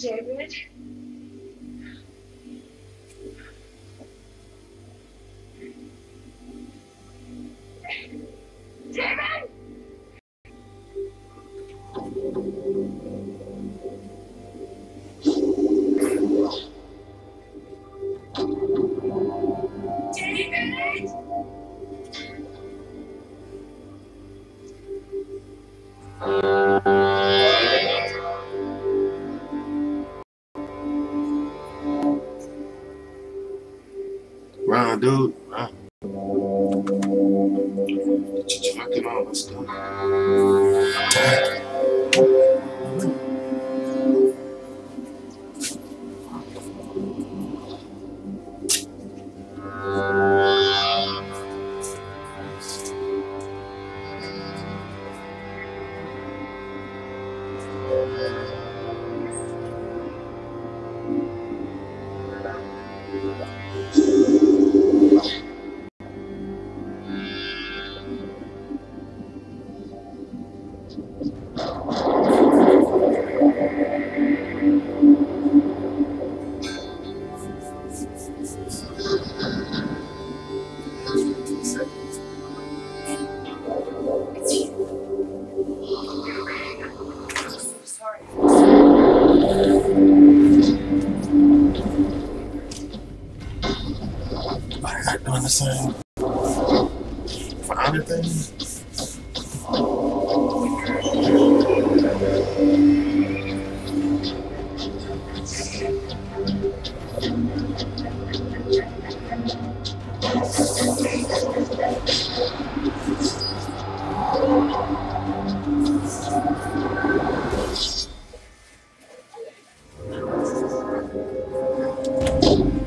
David. Run, dude. Run. Get your on. Let's go. Same. For other things. Hmm.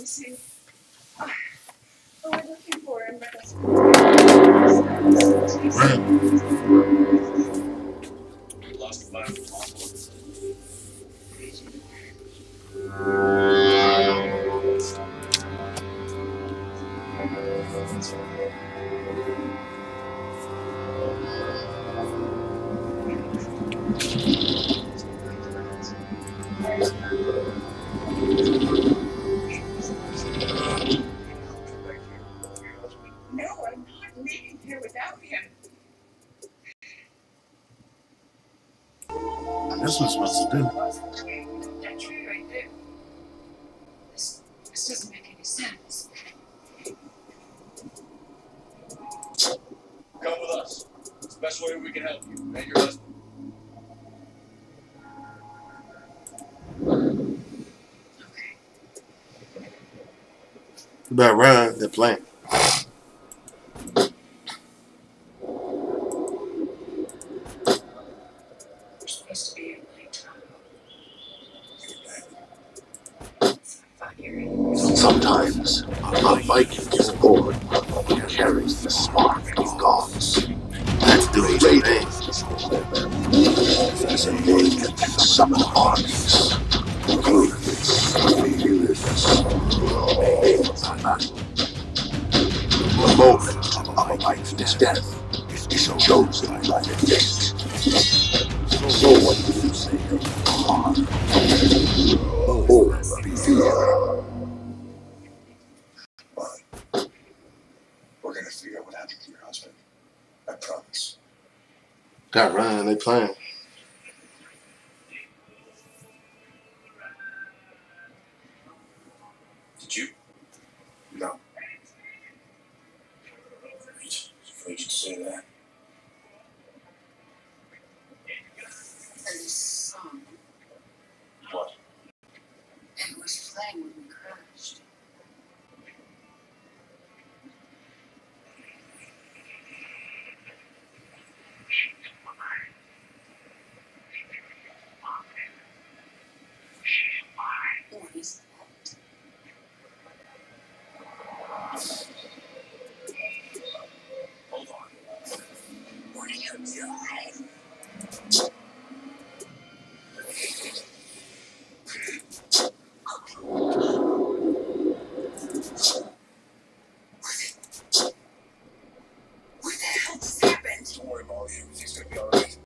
Missing. We're looking for him. but That's what I'm supposed to do. That tree right there. This, this doesn't make any sense. Come with us. It's the best way we can help you and your husband. Okay. You better run. They're playing. We're supposed to be in Lake Tahoe. I thought you were Sometimes a Viking is born and carries the spark of gods. Do it. Raiden Hey, as a maid can summon armies. Fearless, The moment of a Viking's death is chosen by the fate. So what do you say of harm or fear? We're gonna figure out what happened to your husband. I promise. Got run. They playing.